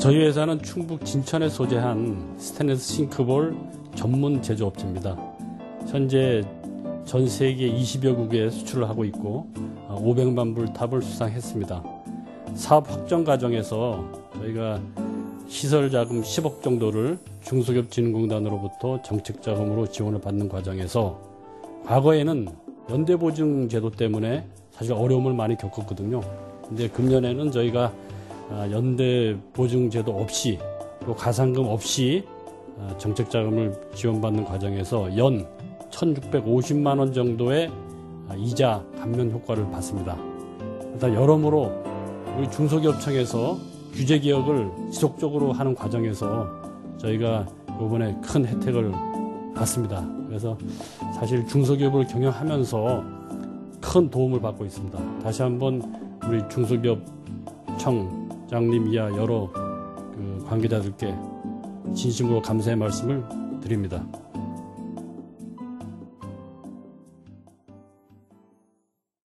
저희 회사는 충북 진천에 소재한 스테인리스 싱크볼 전문 제조업체입니다. 현재 전 세계 20여 국에 수출을 하고 있고 500만 불 탑을 수상했습니다. 사업 확정 과정에서 저희가 시설 자금 10억 정도를 중소기업 진흥공단으로부터 정책 자금으로 지원을 받는 과정에서 과거에는 연대보증 제도 때문에 사실 어려움을 많이 겪었거든요. 근데 금년에는 저희가 아, 연대 보증 제도 없이 또 가상금 없이 아, 정책 자금을 지원받는 과정에서 연 1,650만 원 정도의 아, 이자 감면 효과를 받습니다. 일단 여러모로 우리 중소기업청에서 규제 개혁을 지속적으로 하는 과정에서 저희가 이번에 큰 혜택을 받습니다. 그래서 사실 중소기업을 경영하면서 큰 도움을 받고 있습니다. 다시 한번 우리 중소기업청 장님 이하 여러 그 관계자들께 진심으로 감사의 말씀을 드립니다.